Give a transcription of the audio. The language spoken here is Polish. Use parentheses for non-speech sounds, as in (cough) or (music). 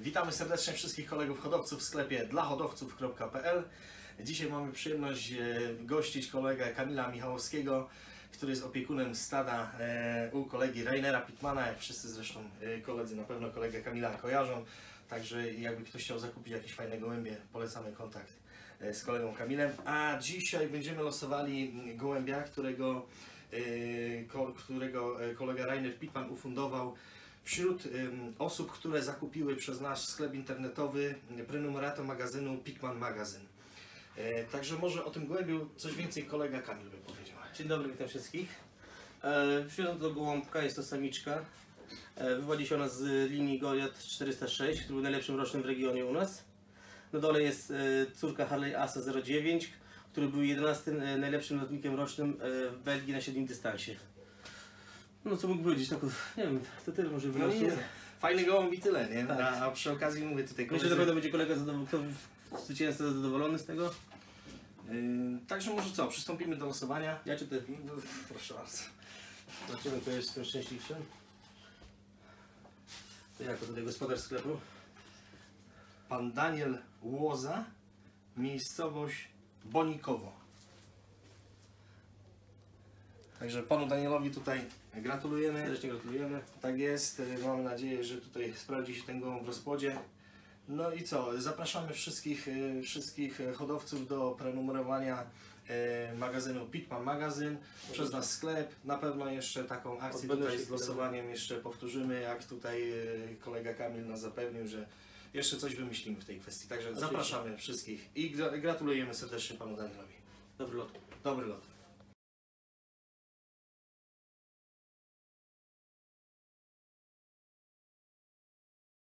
Witamy serdecznie wszystkich kolegów hodowców w sklepie dlahodowców.pl. Dzisiaj mamy przyjemność e, gościć kolegę Kamila Michałowskiego, który jest opiekunem stada e, u kolegi Rainera Pitmana, jak wszyscy zresztą e, koledzy na pewno kolegę Kamila kojarzą. Także jakby ktoś chciał zakupić jakieś fajne gołębie, polecamy kontakt z kolegą Kamilem. A dzisiaj będziemy losowali gołębia, którego, którego kolega Rainer Pitman ufundował Wśród osób, które zakupiły przez nasz sklep internetowy prenumeratę magazynu Pikman Magazyn. E, także może o tym gołębiu coś więcej kolega Kamil by powiedział. Dzień dobry, witam wszystkich. E, Przywiozłem do gołąbka, jest to samiczka. E, wywodzi się ona z linii Goliath 406, który był najlepszym rocznym w regionie u nas. Na dole jest e, córka Harley Asa 09, który był 11 e, najlepszym lotnikiem rocznym w Belgii na średnim dystansie. No co mógł powiedzieć, tak, (laughs) nie wiem, to tyle może No wylosu. i fajny gołąb i tyle, nie? Tak. A, a przy okazji mówię tutaj Myślę, że na pewno będzie kolega zadowolony, kto zwycięzca zadowolony z tego. Ym, Także może co, przystąpimy do losowania. Ja czy ty? No, Proszę bardzo. Zobaczymy, kto jest tym szczęśliwszym. To jako tutaj gospodarz sklepu. Pan Daniel Łoza, miejscowość Bonikowo. Także panu Danielowi tutaj gratulujemy. Serdecznie gratulujemy. Tak jest, y, mamy nadzieję, że tutaj sprawdzi się ten gołąb w rozpłodzie. No i co, zapraszamy wszystkich, y, wszystkich hodowców do prenumerowania y, magazynu Pitman Magazyn przez nasz sklep. Na pewno jeszcze taką akcję Odbędą tutaj z losowaniem jeszcze powtórzymy, jak tutaj kolega Kamil nas zapewnił, że jeszcze coś wymyślimy w tej kwestii. Także zapraszamy wszystkich i gra- gratulujemy serdecznie panu Danielowi. Dobry lot. Dobry lot.